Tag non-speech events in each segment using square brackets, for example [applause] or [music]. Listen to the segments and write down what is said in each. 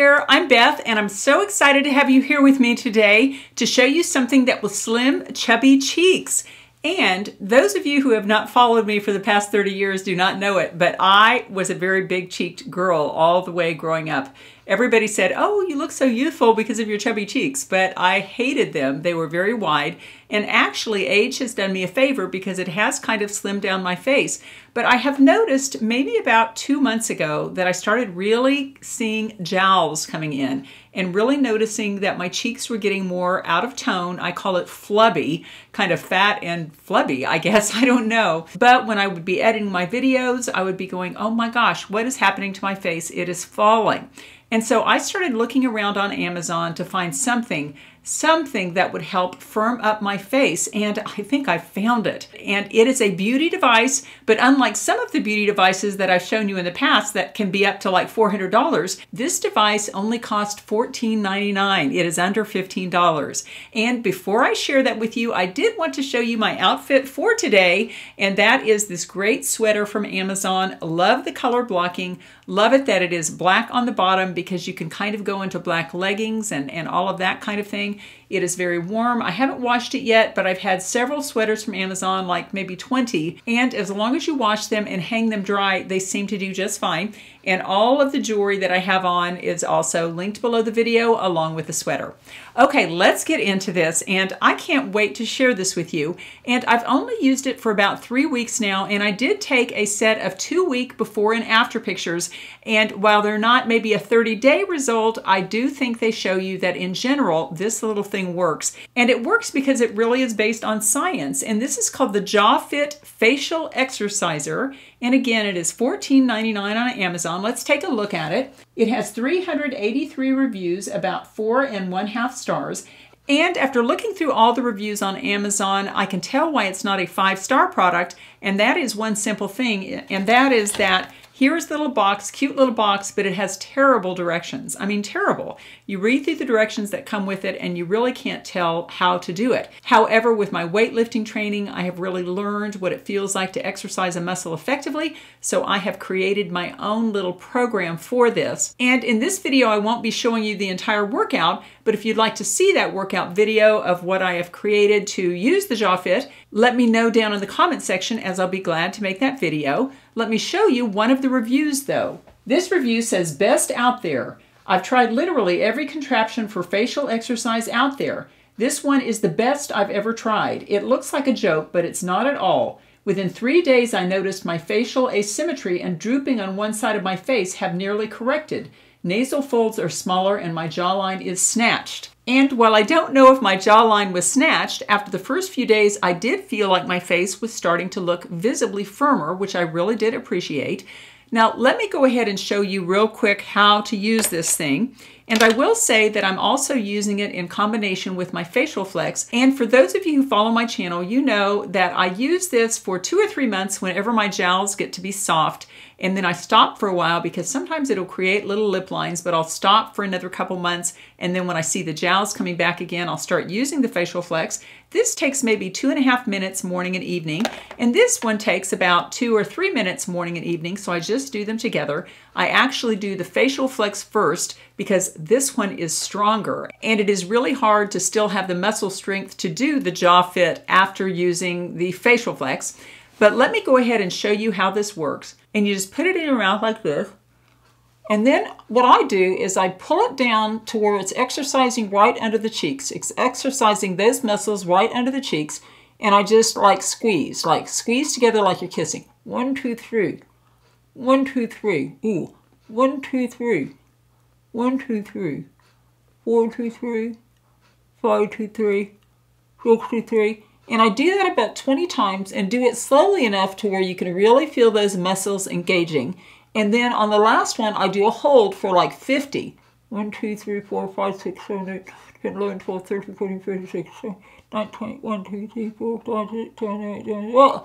I'm Beth and I'm so excited to have you here with me today to show you something that will slim chubby cheeks. And those of you who have not followed me for the past 30 years do not know it, but I was a very big cheeked girl all the way growing up. Everybody said, Oh, you look so youthful because of your chubby cheeks, but I hated them. They were very wide. And actually, age has done me a favor because it has kind of slimmed down my face. But I have noticed maybe about two months ago that I started really seeing jowls coming in and really noticing that my cheeks were getting more out of tone. I call it flubby, kind of fat and flubby, I guess. [laughs] I don't know. But when I would be editing my videos, I would be going, oh my gosh, what is happening to my face? It is falling. And so I started looking around on Amazon to find something something that would help firm up my face, and I think I found it. And it is a beauty device, but unlike some of the beauty devices that I've shown you in the past that can be up to like $400, this device only cost $14.99. It is under $15. And before I share that with you, I did want to show you my outfit for today, and that is this great sweater from Amazon. Love the color blocking. Love it that it is black on the bottom because you can kind of go into black leggings and, and all of that kind of thing. It is very warm. I haven't washed it yet, but I've had several sweaters from Amazon, like maybe 20, and as long as you wash them and hang them dry, they seem to do just fine. And all of the jewelry that I have on is also linked below the video along with the sweater. Okay, let's get into this, and I can't wait to share this with you. And I've only used it for about three weeks now, and I did take a set of two week before and after pictures, and while they're not maybe a 30 day result, I do think they show you that in general, this little thing works. And it works because it really is based on science, and this is called the JawFit Facial Exerciser. And again, it is $14.99 on Amazon. Let's take a look at it. It has 383 reviews, about four and one half stars. And after looking through all the reviews on Amazon, I can tell why it's not a five star product. And that is one simple thing, and that is that Here's the little box, cute little box, but it has terrible directions. I mean, terrible. You read through the directions that come with it and you really can't tell how to do it. However, with my weightlifting training, I have really learned what it feels like to exercise a muscle effectively, so I have created my own little program for this. And in this video, I won't be showing you the entire workout, but if you'd like to see that workout video of what I have created to use the JawFit, let me know down in the comment section as I'll be glad to make that video. Let me show you one of the reviews though. This review says best out there. I've tried literally every contraption for facial exercise out there. This one is the best I've ever tried. It looks like a joke, but it's not at all. Within three days, I noticed my facial asymmetry and drooping on one side of my face have nearly corrected. Nasal folds are smaller and my jawline is snatched. And while I don't know if my jawline was snatched, after the first few days I did feel like my face was starting to look visibly firmer, which I really did appreciate. Now let me go ahead and show you real quick how to use this thing. And I will say that I'm also using it in combination with my facial flex. And for those of you who follow my channel, you know that I use this for two or three months whenever my jowls get to be soft. And then I stop for a while because sometimes it'll create little lip lines, but I'll stop for another couple months. And then when I see the jowls coming back again, I'll start using the facial flex. This takes maybe two and a half minutes morning and evening. And this one takes about two or three minutes morning and evening. So I just do them together. I actually do the facial flex first because this one is stronger and it is really hard to still have the muscle strength to do the JawFit after using the facial flex. But let me go ahead and show you how this works. And you just put it in your mouth like this. And then what I do is I pull it down to where it's exercising right under the cheeks. It's exercising those muscles right under the cheeks. And I just like squeeze, like squeeze together like you're kissing. One, two, three. One, two, three. Ooh. One, two, three one, two, three, four, two, three, five, two, three, six, two, three. And I do that about 20 times and do it slowly enough to where you can really feel those muscles engaging. And then on the last one, I do a hold for like 50. 1, 2, 3, 4, 5, 6, 7, 8, 10, 11, 12, 13, 14, 15, 16, 19, 1, 2, 3, 4, 5, 6, 7, 8, 9, 10, 11.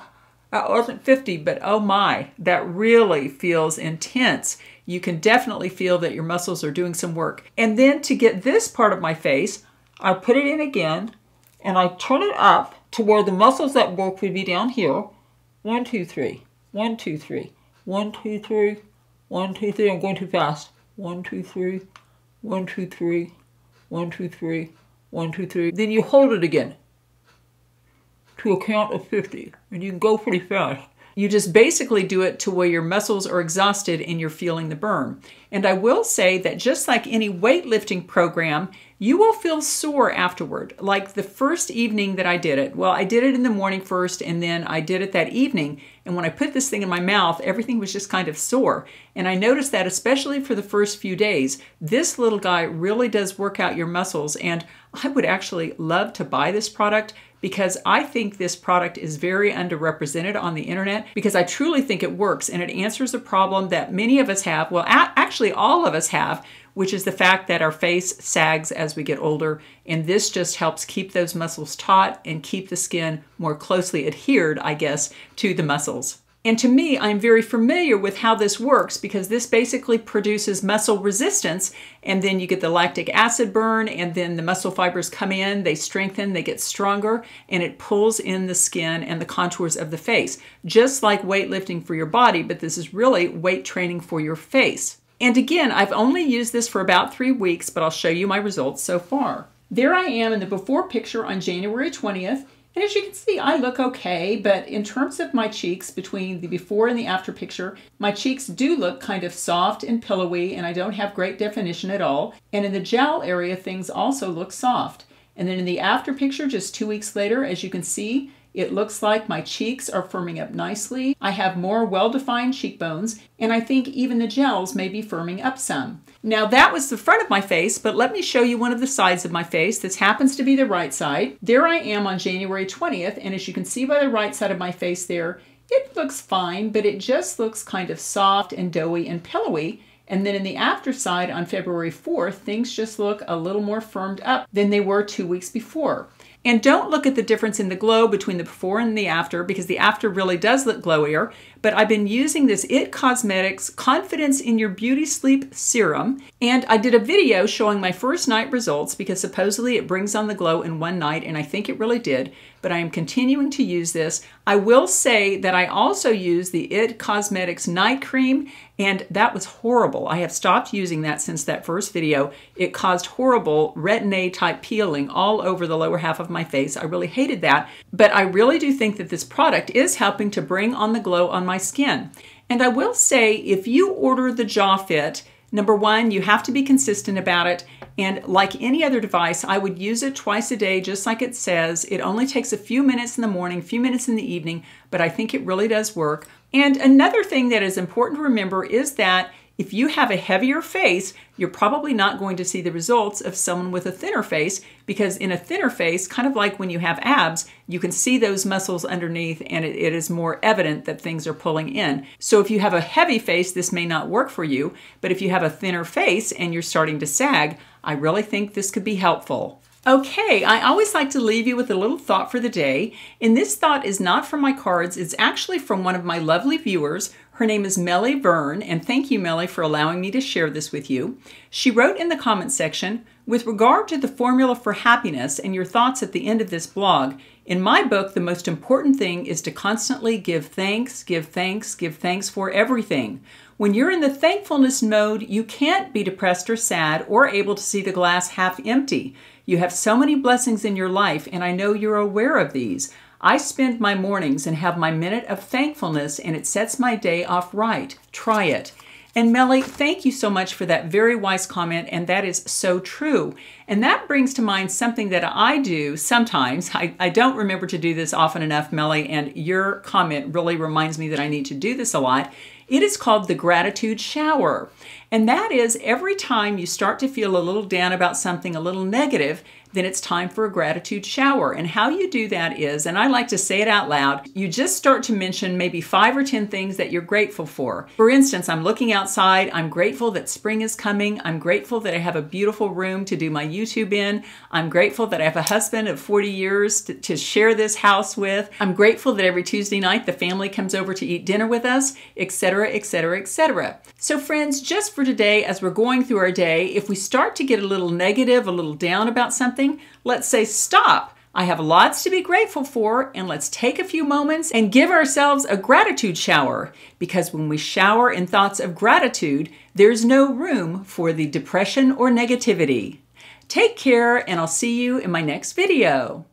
I wasn't 50, but oh my, that really feels intense. You can definitely feel that your muscles are doing some work. And then to get this part of my face, I put it in again and I turn it up to where the muscles that work would be down here. One, two, three. One, two, three. One, two, three. One, two, three. I'm going too fast. One, two, three. One, two, three. One, two, three. One, two, three. Then you hold it again to a count of 50, and you can go pretty fast. You just basically do it to where your muscles are exhausted and you're feeling the burn. And I will say that just like any weightlifting program, you will feel sore afterward. Like the first evening that I did it, well, I did it in the morning first and then I did it that evening. And when I put this thing in my mouth, everything was just kind of sore. And I noticed that especially for the first few days, this little guy really does work out your muscles. And I would actually love to buy this product because I think this product is very underrepresented on the internet because I truly think it works and it answers a problem that many of us have. Well, actually, all of us have, which is the fact that our face sags as we get older. And this just helps keep those muscles taut and keep the skin more closely adhered, I guess, to the muscles. And to me, I'm very familiar with how this works because this basically produces muscle resistance and then you get the lactic acid burn and then the muscle fibers come in, they strengthen, they get stronger, and it pulls in the skin and the contours of the face. Just like weightlifting for your body, but this is really weight training for your face. And again, I've only used this for about three weeks, but I'll show you my results so far. There I am in the before picture on January 20th. And as you can see, I look okay, but in terms of my cheeks, between the before and the after picture, my cheeks do look kind of soft and pillowy, and I don't have great definition at all. And in the jowl area, things also look soft. And then in the after picture, just two weeks later, as you can see, it looks like my cheeks are firming up nicely. I have more well-defined cheekbones, and I think even the jowls may be firming up some. Now that was the front of my face, but let me show you one of the sides of my face. This happens to be the right side. There I am on January 20th, and as you can see by the right side of my face there, it looks fine, but it just looks kind of soft and doughy and pillowy. And then in the after side on February 4th, things just look a little more firmed up than they were two weeks before. And don't look at the difference in the glow between the before and the after because the after really does look glowier. But I've been using this IT Cosmetics Confidence in Your Beauty Sleep Serum. And I did a video showing my first night results because supposedly it brings on the glow in one night, and I think it really did. But I am continuing to use this. I will say that I also use the IT Cosmetics Night Cream, and that was horrible. I have stopped using that since that first video. It caused horrible retin-A type peeling all over the lower half of my face. I really hated that, but I really do think that this product is helping to bring on the glow on my skin. And I will say, if you order the JawFit, number one, you have to be consistent about it. And like any other device, I would use it twice a day, just like it says. It only takes a few minutes in the morning, a few minutes in the evening, but I think it really does work. And another thing that is important to remember is that if you have a heavier face, you're probably not going to see the results of someone with a thinner face because in a thinner face, kind of like when you have abs, you can see those muscles underneath and it, it is more evident that things are pulling in. So if you have a heavy face, this may not work for you, but if you have a thinner face and you're starting to sag, I really think this could be helpful. Okay, I always like to leave you with a little thought for the day, and this thought is not from my cards, it's actually from one of my lovely viewers her name is Melly Verne, and thank you, Melly, for allowing me to share this with you. She wrote in the comment section, with regard to the formula for happiness and your thoughts at the end of this blog, in my book, the most important thing is to constantly give thanks, give thanks, give thanks for everything. When you're in the thankfulness mode, you can't be depressed or sad or able to see the glass half empty. You have so many blessings in your life, and I know you're aware of these. I spend my mornings and have my minute of thankfulness, and it sets my day off right. Try it. And Melly, thank you so much for that very wise comment, and that is so true. And that brings to mind something that I do sometimes. I, I don't remember to do this often enough, Melly, and your comment really reminds me that I need to do this a lot. It is called the gratitude shower. And that is every time you start to feel a little down about something, a little negative, then it's time for a gratitude shower. And how you do that is, and I like to say it out loud, you just start to mention maybe five or 10 things that you're grateful for. For instance, I'm looking outside. I'm grateful that spring is coming. I'm grateful that I have a beautiful room to do my YouTube in. I'm grateful that I have a husband of 40 years to, to share this house with. I'm grateful that every Tuesday night the family comes over to eat dinner with us, etc., etc., etc. So, friends, just for today, as we're going through our day, if we start to get a little negative, a little down about something, let's say, stop. I have lots to be grateful for, and let's take a few moments and give ourselves a gratitude shower because when we shower in thoughts of gratitude, there's no room for the depression or negativity. Take care, and I'll see you in my next video.